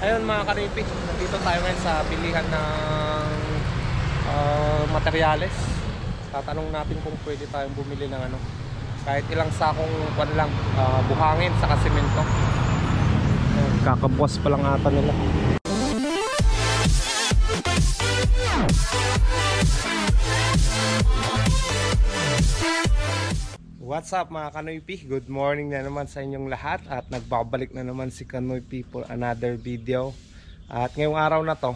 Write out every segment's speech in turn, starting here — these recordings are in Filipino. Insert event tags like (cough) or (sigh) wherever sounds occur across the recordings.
Ayun mga kanipi, nandito tayo ngayon sa bilihan ng ah, materyales. Tatanong natin kung pwede tayong bumili ng ano, kahit ilang sakong kwan lang, ah, buhangin sa kasimento. Kakabukas pa lang ata nila. What's up mga Kanoypi? Good morning na naman sa inyong lahat at nagbabalik na naman si Kanoypi for another video. At ngayong araw na to,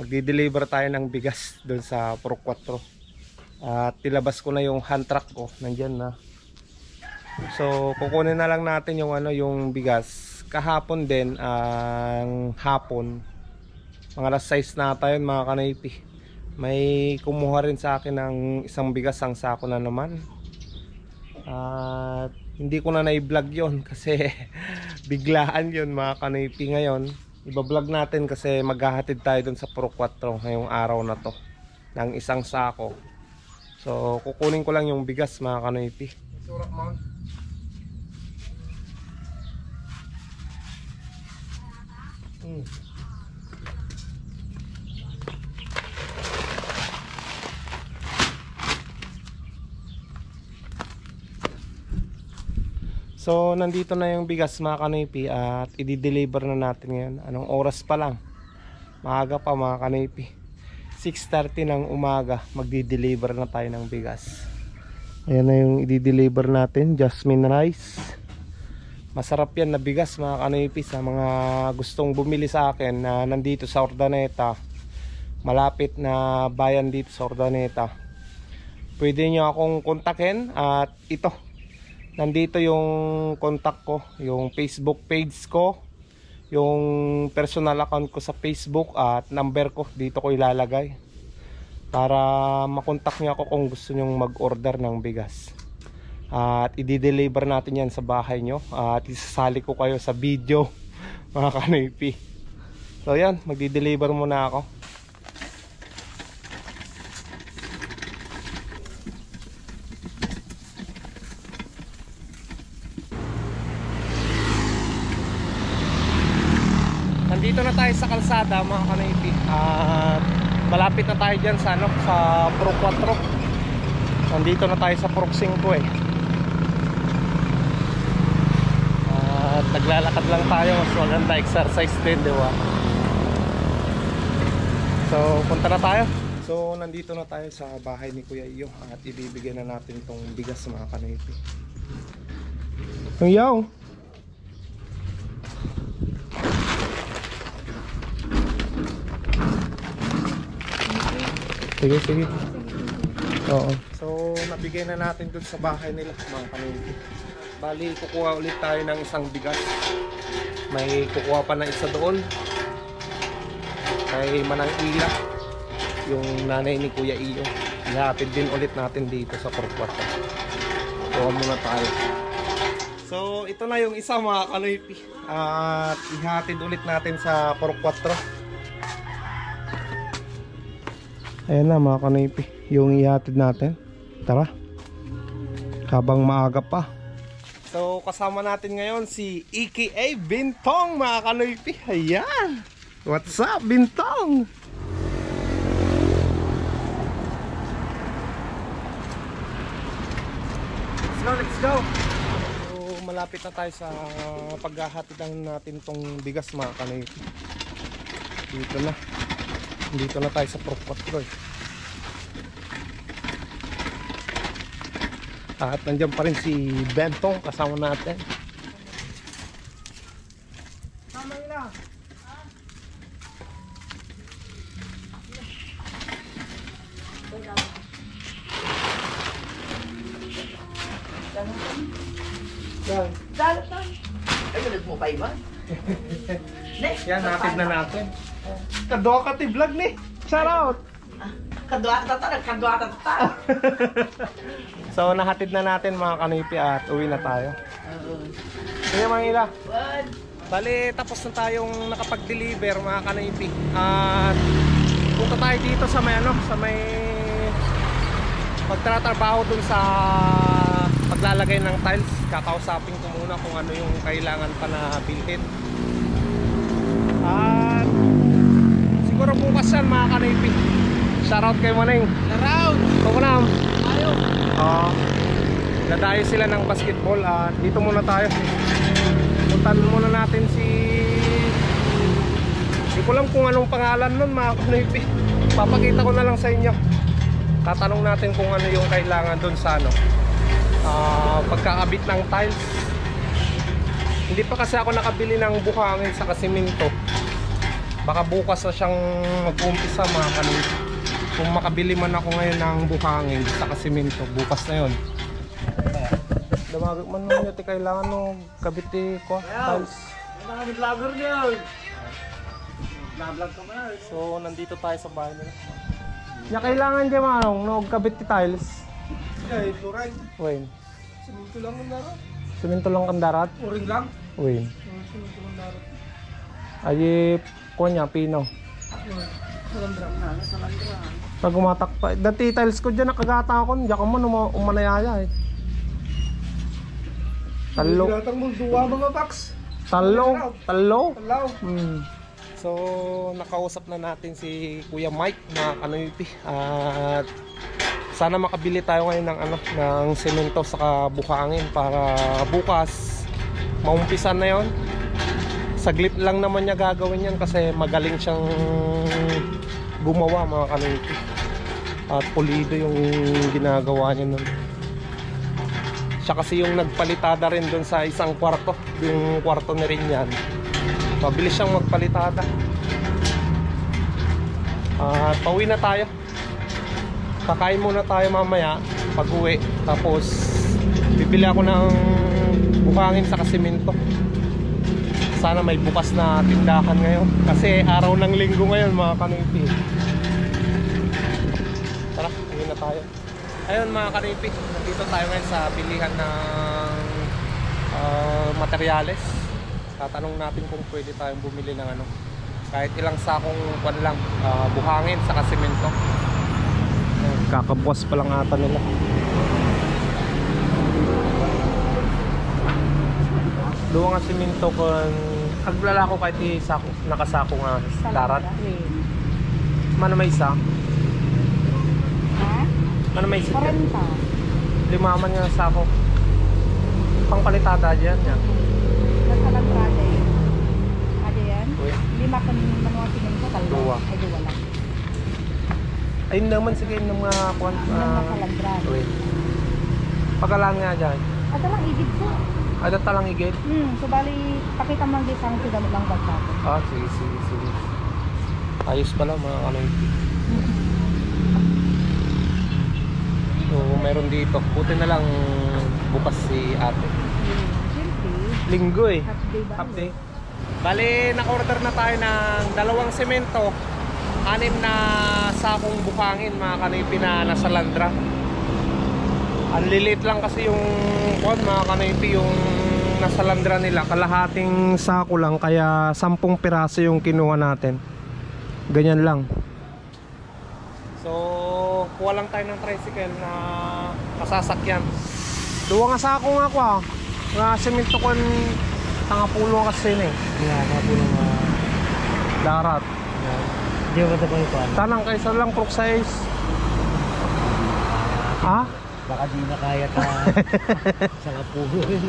magdi-deliver tayo ng bigas doon sa Pro 4. At tilabas ko na yung hand truck ko, nandyan na. So kukunin na lang natin yung ano yung bigas. Kahapon din ang hapon. Mga alas 6 na tayo mga Kanoypi. May kumuha rin sa akin ng isang bigas ang sako na naman. At hindi ko na na-vlog yon (laughs) kasi biglaan yon mga kanipi ngayon. Iba-vlog natin kasi maghahatid tayo dun sa Pro 4 ngayong araw na to ng isang sako. So kukunin ko lang yung bigas mga kanipi. Surak mo. Hmm. So nandito na yung bigas mga kanipi at i-deliver na natin ngayon. Anong oras pa lang? Maaga pa mga kanipi. 6.30 ng umaga magdi-deliver na tayo ng bigas. Ayan na yung i-deliver natin, jasmine rice. Masarap yan na bigas mga kanipi sa mga gustong bumili sa akin na nandito sa Ordaneta. Malapit na bayan dito sa Ordaneta. Pwede nyo akong kontakin at ito nandito yung contact ko, yung Facebook page ko, yung personal account ko sa Facebook at number ko dito ko ilalagay para makontak niyo ako kung gusto niyo mag-order ng bigas. At i-deliver natin yan sa bahay nyo at isasali ko kayo sa video (laughs) mga kanipi. So yan, magdi-deliver muna ako. Nandito na kalsada mga kanipi At malapit na tayo dyan sa, ano, sa Pro 4 Nandito na tayo sa Pro 5 eh. At naglalakad lang tayo Mas maganda exercise din di ba? So punta na tayo. So nandito na tayo sa bahay ni Kuya Iyo At ibibigyan na natin tong bigas mga kanipi Ang yaw Sige, sige. Oo. So, nabigay na natin dun sa bahay nila, mga kanilti. Bali, kukuha ulit tayo ng isang bigas. May kukuha pa na isa doon. Kay Manang Ila. Yung nanay ni Kuya Iyo. Ihatid din ulit natin dito sa Corpata. Kuha muna tayo. So, ito na yung isa mga kanoypi. At ihatid ulit natin sa Puro Ayan na mga kanipi Yung ihatid natin. Tara. Habang maaga pa. So kasama natin ngayon si EKA Bintong mga kanipi Ayan. What's up Bintong? Let's go let's go. So malapit na tayo sa paghahatid natin tong bigas mga kanipi Dito na dito na tayo sa Pro 4 eh. At nandiyan pa rin si Bentong kasama natin. Yan. Dalasan. Ay, mo pa iba? Next. Yan, natin na natin. Kadwa ka ti vlog ni. Shout out. Kadwa ta ta, kadwa ta ta. So nahatid na natin mga kanipi at uwi na tayo. Sige mga ila. Bali, tapos na tayong nakapag-deliver mga kanipi. At punta tayo dito sa may ano, sa may pagtratrabaho dun sa paglalagay ng tiles. Kakausapin ko muna kung ano yung kailangan pa na bilhin. Ah, kanipi. Shoutout kay Maneng. Around! Kukunam. Ayaw! Oo. Nadayo sila ng basketball at dito muna tayo. Puntan muna natin si... Hindi ko alam kung anong pangalan nun mga kanipi. Papakita ko na lang sa inyo. Tatanong natin kung ano yung kailangan dun sa ano. Ah, pagkakabit ng tiles. Hindi pa kasi ako nakabili ng buhangin sa kasiminto. Baka bukas na siyang mag-uumpisa mga kanipi. Kung makabili man ako ngayon ng buhangin sa kasiminto, bukas na yon. Damagag man nung yun, kailangan nung kabiti ko, tiles. Vlogger niya! Vlog ka ba na? So, nandito tayo sa bahay nila. Ya, kailangan dyan manong, nung kabiti tiles. Ay, fluoride. Wayne. Siminto lang ang daro. Siminto lang kandarat. Uring lang. Wayne. Siminto lang daro. Ay, kunya, pino. Pag umatak pa. Dati tiles ko dyan, nakagata ako. Diyan ka mo, uma- umanayaya eh. Talo. Gatang mo, duwa mga box. Talo. Talo. Talaw. Hmm. So, nakausap na natin si Kuya Mike na Kanoypi at sana makabili tayo ngayon ng ano ng semento sa buhangin para bukas maumpisan na 'yon. Saglit lang naman niya gagawin 'yan kasi magaling siyang gumawa mga Kanoypi. At pulido yung ginagawa niya nun. Siya kasi yung nagpalitada rin doon sa isang kwarto, yung kwarto ni rin yan. Mabilis siyang magpalitada. At pauwi na tayo. Kakain muna tayo mamaya pag uwi. Tapos bibili ako ng bukangin sa kasiminto. Sana may bukas na tindahan ngayon. Kasi araw ng linggo ngayon mga kanipi. Tara, uwi na tayo. Ayun mga kanipi, nandito tayo ngayon sa bilihan ng ah, materyales tatanong natin kung pwede tayong bumili ng ano kahit ilang sakong kwan lang ah, buhangin sa kasimento kakabuas pa lang ata nila Doon nga simento kung aglala ko kahit isako, nakasako nga darat. Mano may isa? Ha? Mano may isa? 40. Limaman nga sako. Pangpalitada dyan yan. Nasa lang rada yun. Ada yan? Uy. Lima kan manuwa tingin ko, dalawa. Dua. Ay, dua lang. Ayun naman sige ng mga kwan. Ilan ah, nasa landrada. Uy. Pagalang nga dyan. Ada lang, igid ko. Ada talang igit. Hmm, so bali, pakita mo ang isang tidamot lang bagsa ko. Ah, sige, sige, sige. Ayos pala mga kanoypi. So, meron dito. Buti na lang bukas si ate. Linggo eh. half day ba? Half day. Bali, naka-order na tayo ng dalawang semento, anim na sakong bukangin mga kanoypi na nasa Landra. Ang lilit lang kasi yung kwan mga kanoypi yung nasa Landra nila. Kalahating sako lang kaya 10 piraso yung kinuha natin. Ganyan lang. So, kuha lang tayo ng tricycle na kasasakyan. Duwa nga sako nga ko ah. Nga semento kon tanga pulo kasi na eh. Nga, mga punong Darat. Di ba ito pa yung kuhan? Tanang kaysa lang crook size. Ha? Baka di na kaya ta (laughs) sa eh.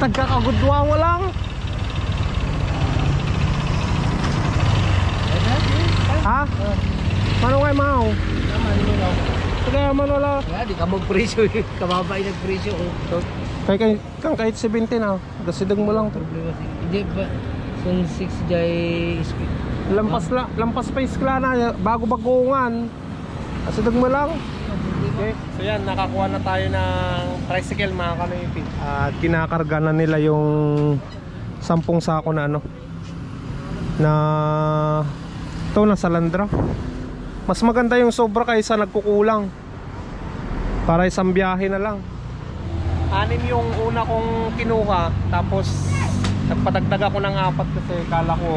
Tagkakagudwa mo lang. Ha? Mano kayo mau? Tama, hindi mo lang. Kaya di ka mag-presyo (laughs) eh. Kababa yung nag-presyo ko. Kay kay kang kahit 17 ah. Dasidog mo lang. Problema si... Hindi ba? Kung 6 jay... Lampas la, lampas pa iskla na bago bagungan. Dasidog mo lang. Okay. So yan, nakakuha na tayo ng tricycle mga kanoypi. At kinakarga na nila yung sampung sako na ano na ito nasa Landra. Mas maganda yung sobra kaysa nagkukulang. Para isang biyahe na lang. Anim yung una kong kinuha tapos nagpadagdag ako ng apat kasi kala ko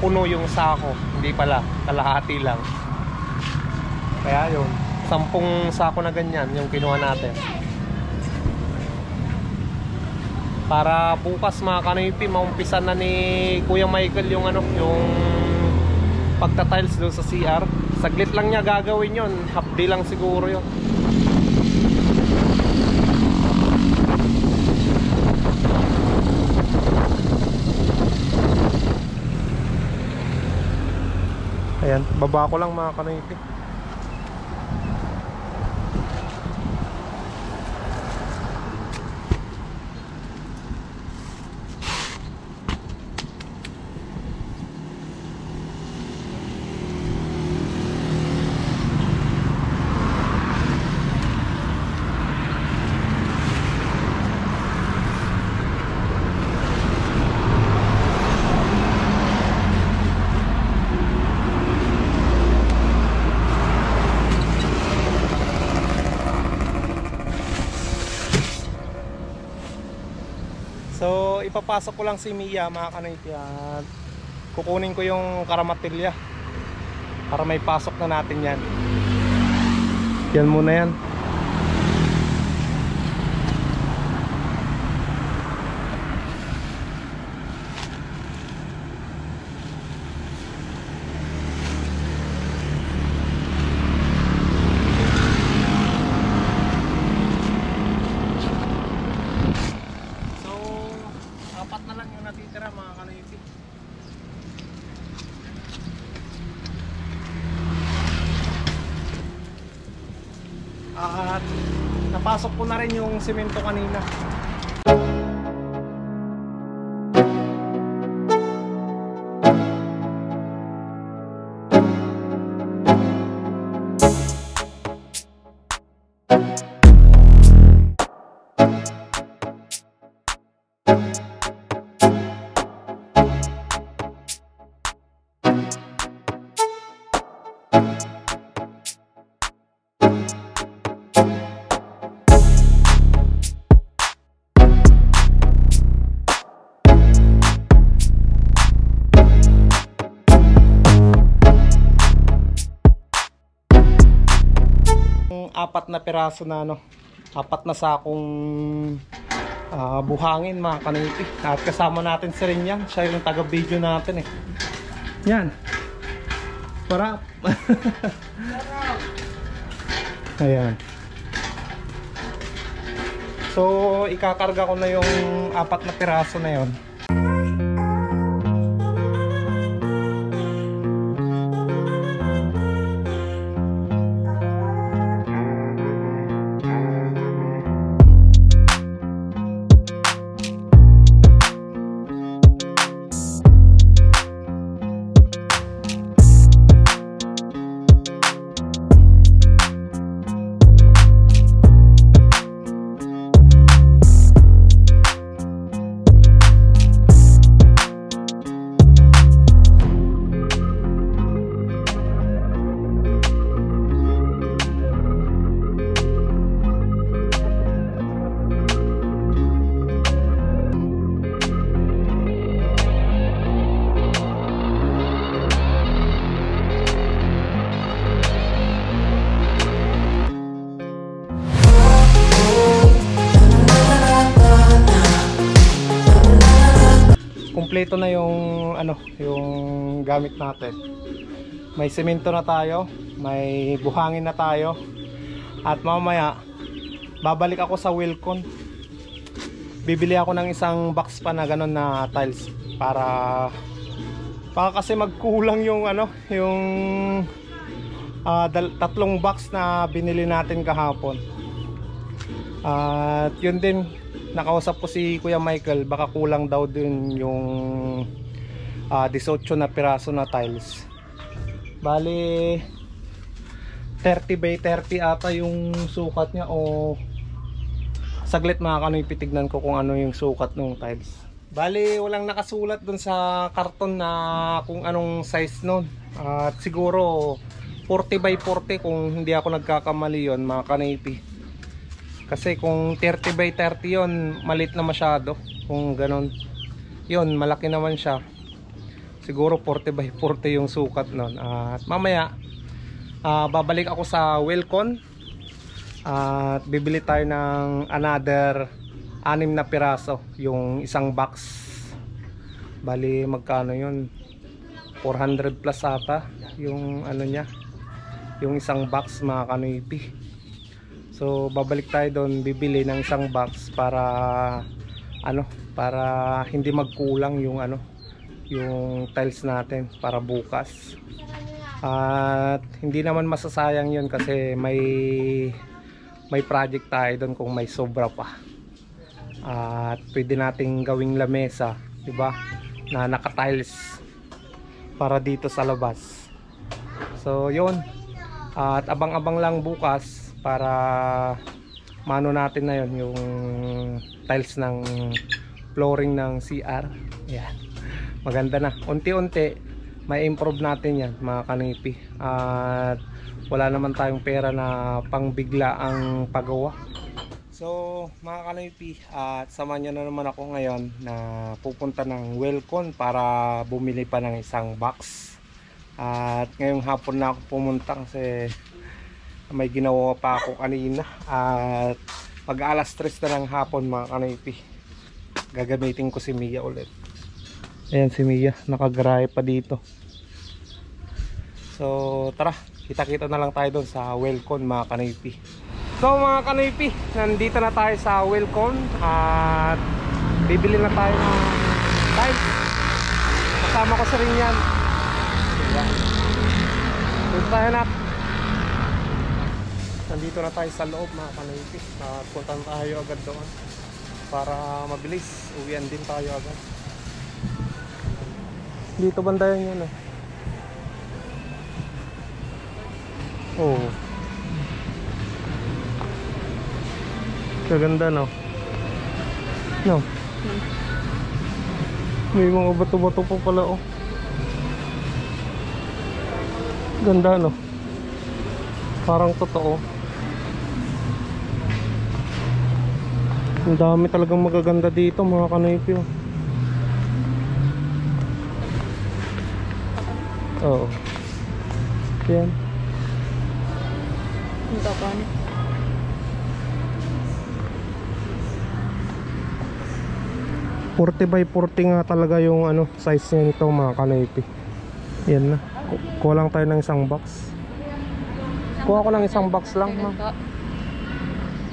puno yung sako. Hindi pala, kalahati lang. Kaya yun, sampung sako na ganyan yung kinuha natin. Para bukas mga kanoypi, maumpisan na ni Kuya Michael yung ano, yung pagta-tiles doon sa CR. Saglit lang niya gagawin yon, half day lang siguro yon. Ayan, baba ko lang mga kanoypi. So, ipapasok ko lang si Mia mga kanoypi at kukunin ko yung karamatilya para may pasok na natin yan. Yan muna yan. At napasok ko na rin yung semento kanina. Apat na piraso na ano, apat na sakong ah, buhangin mga kanipi. At kasama natin si Rinyan, siya yung taga-video natin eh. Yan. Para. (laughs) Ayan. So, ikakarga ko na yung apat na piraso na yon. Kumpleto na yung ano, yung gamit natin. May semento na tayo, may buhangin na tayo. At mamaya babalik ako sa Wilcon. Bibili ako ng isang box pa na ganun na tiles para para kasi magkulang yung ano, yung ah, dal- tatlong box na binili natin kahapon. At yun din, nakausap ko si Kuya Michael, baka kulang daw din yung ah, 18 na piraso na tiles. Bali 30 by 30 ata yung sukat niya o saglit mga kanoy pitignan ko kung ano yung sukat ng tiles. Bali walang nakasulat dun sa karton na kung anong size nun. At siguro 40 by 40 kung hindi ako nagkakamali yon mga kanipi. Kasi kung 30 by 30 yon malit na masyado. Kung ganun. Yon malaki naman siya. Siguro 40 by 40 yung sukat nun. At mamaya, ah, babalik ako sa Wilcon. At bibili tayo ng another anim na piraso. Yung isang box. Bali magkano yun? 400 plus ata yung ano niya yung isang box mga kanoypi so babalik tayo doon bibili ng isang box para ano para hindi magkulang yung ano yung tiles natin para bukas. At hindi naman masasayang yun kasi may may project tayo doon kung may sobra pa. At pwede nating gawing lamesa di ba na naka-tiles para dito sa labas. So yun. At abang-abang lang bukas para mano natin na yun yung tiles ng flooring ng CR yan maganda na. Unti-unti may improve natin yan mga kanipi. At wala naman tayong pera na pangbigla ang paggawa. So mga kanipi at samahan nyo na naman ako ngayon na pupunta ng Welcon para bumili pa ng isang box. At ngayong hapon na ako pumunta kasi may ginawa pa ako kanina at pag alas 3 na ng hapon mga kanipi gagamitin ko si Mia ulit ayan si Mia nakagray pa dito so tara kita kita na lang tayo doon sa Welcon mga kanipi So mga kanipi, nandito na tayo sa Wilcon at bibili na tayo ng tiles. Kasama ko sa rin yan. Dito tayo na. Nandito na tayo sa loob mga kanipi. At puntan tayo agad doon para mabilis. Uwian din tayo agad. Dito banda yan yun eh. Oh. Kaganda no? No? May mga bato-bato pa pala oh. Ganda no? Parang totoo. Ang dami talagang magaganda dito mga kanipi oh. Oo. Yan. Ang tapan. 40 by 40 nga talaga yung ano size niya nito mga kanipi. Yan na. Ku- Kuha lang tayo ng isang box. Kuha ko ng isang box lang, ma'am.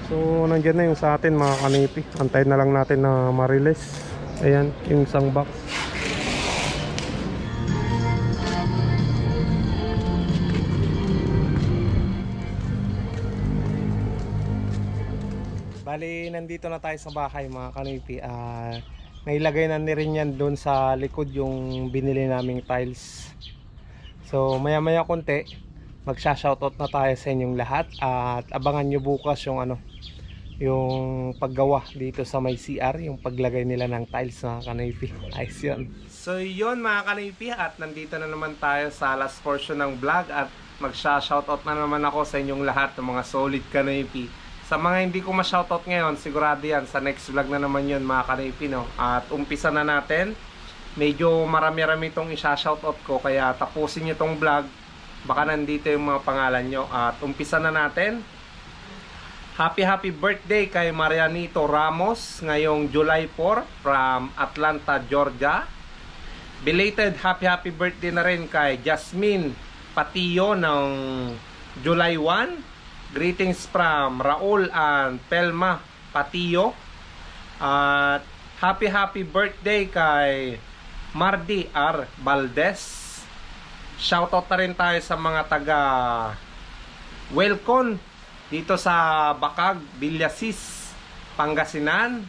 So, nandiyan na yung sa atin mga kanipi. Antayin na lang natin na ma-release. Ayan, yung isang box. Bali, nandito na tayo sa bahay mga kanipi. Ah, nailagay na ni rin yan doon sa likod yung binili naming tiles. So, maya maya konti, magsha-shoutout na tayo sa inyong lahat at abangan nyo bukas yung ano, yung paggawa dito sa may CR, yung paglagay nila ng tiles mga kanipi. (laughs) Ayos yun. So yun mga kanipi at nandito na naman tayo sa last portion ng vlog at magsha-shoutout na naman ako sa inyong lahat ng mga solid kanipi. Sa mga hindi ko ma-shoutout ngayon, sigurado yan sa next vlog na naman yun mga kanipi no. At umpisa na natin. Medyo marami-rami itong isa-shoutout ko kaya tapusin nyo itong vlog. Baka nandito yung mga pangalan nyo. At umpisa na natin. Happy happy birthday kay Marianito Ramos ngayong July 4 from Atlanta, Georgia. Belated happy happy birthday na rin kay Jasmine Patiyo ng July 1. Greetings from Raul and Pelma Patiyo. At happy happy birthday kay Mardi R. Valdez. Shoutout na rin tayo sa mga taga Welcon dito sa Bakag, Villasis, Pangasinan.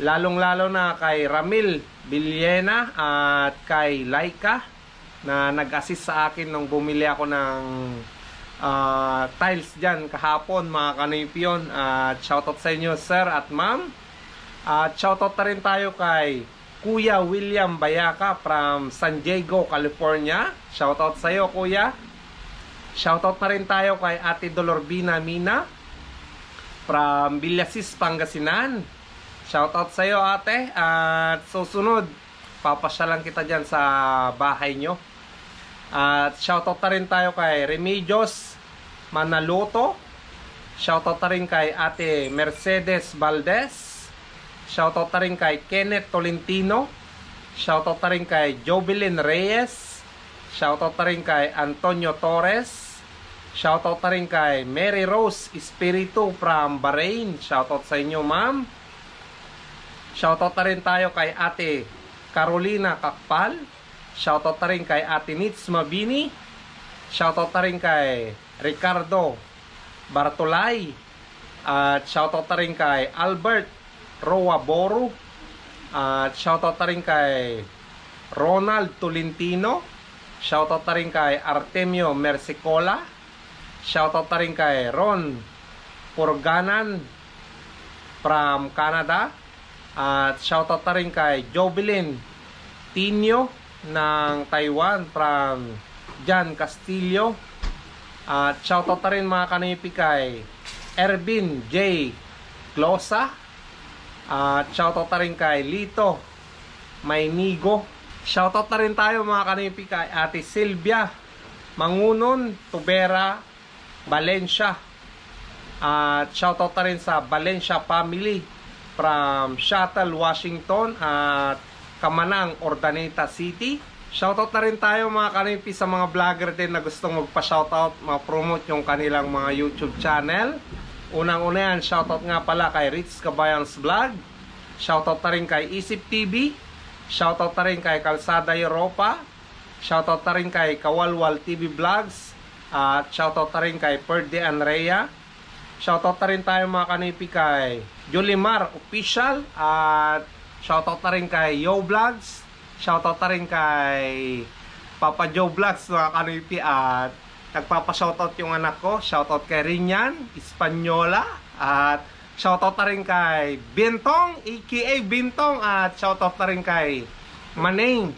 Lalong-lalo na kay Ramil Villena at kay Laika na nag-assist sa akin nung bumili ako ng ah, tiles dyan kahapon mga kanipyon. At shoutout sa inyo sir at ma'am. At shoutout na rin tayo kay Kuya William Bayaka from San Diego, California. Shoutout sa iyo kuya. Shoutout na rin tayo kay Ate Dolorbina Mina from Villasis, Pangasinan. Shoutout sa iyo ate. At susunod, papasyalan kita dyan sa bahay nyo. At shoutout na rin tayo kay Remedios Manaluto. Shoutout na rin kay Ate Mercedes Valdez. Shoutout na rin kay Kenneth Tolentino. Shoutout na rin kay Jovelyn Reyes. Shoutout na rin kay Antonio Torres. Shoutout na rin kay Mary Rose Espiritu from Bahrain. Shoutout sa inyo, ma'am. Shoutout na rin tayo kay Ate Carolina Kakpal. Shoutout na rin kay Ate Nits Mabini. Shoutout na rin kay Ricardo Bartolay. At shoutout na rin kay Albert Roa Boru. At shoutout na rin kay Ronald Tolentino. Shoutout na rin kay Artemio Mersicola. Shoutout na rin kay Ron Purganan from Canada. At shoutout na rin kay Jovelyn Tinio ng Taiwan from Jan Castillo. At shoutout na rin mga kanipi kay Ervin J. Closa. At shoutout na rin kay Lito Maynigo. Shoutout na rin tayo mga kanipi kay Ate Silvia Mangunon Tubera Valencia. At shoutout na rin sa Valencia family from Shuttle, Washington at Kamanang, Ordaneta City. Shoutout na rin tayo mga kanipi sa mga vlogger din na gustong magpa-shoutout, ma-promote yung kanilang mga YouTube channel. Unang-una yan, shoutout nga pala kay Rich Cabayans Vlog. Shoutout na rin kay Isip TV. Shoutout na rin kay Kalsada Europa. Shoutout na rin kay Kawalwal TV Vlogs. At shoutout na rin kay Perde Anrea. Shoutout na rin tayo mga kanipi kay Jolimar Official. At shoutout na rin kay Yo Vlogs. Shoutout na rin kay Papa Joe Vlogs mga kanipi. At nagpapa-shoutout yung anak ko. Shoutout kay Rinyan, Espanyola. At shoutout na rin kay Bintong, aka Bintong. At shoutout na rin kay Maneng.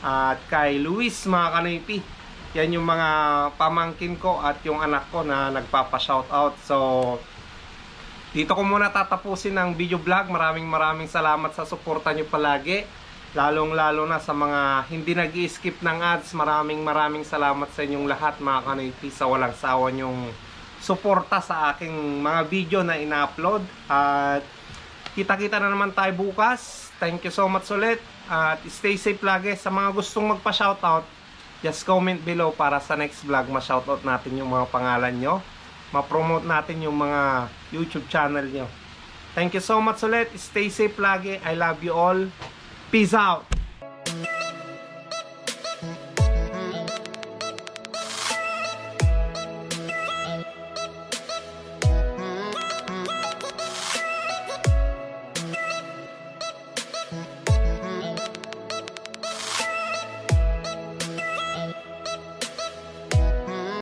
At kay Luis mga kanipi. Yan yung mga pamangkin ko at yung anak ko na nagpapa-shoutout. So, dito ko muna tatapusin ang video vlog. Maraming maraming salamat sa suporta nyo palagi. Lalong lalo na sa mga hindi nag skip ng ads. Maraming maraming salamat sa inyong lahat mga kanipi sa walang sawa nyong suporta sa aking mga video na ina-upload. At kita-kita na naman tayo bukas. Thank you so much ulit. At stay safe lagi. Sa mga gustong magpa-shoutout, just comment below para sa next vlog ma-shoutout natin yung mga pangalan nyo. Ma-promote natin yung mga YouTube channel nyo. Thank you so much ulit. Stay safe lagi. I love you all. Peace out.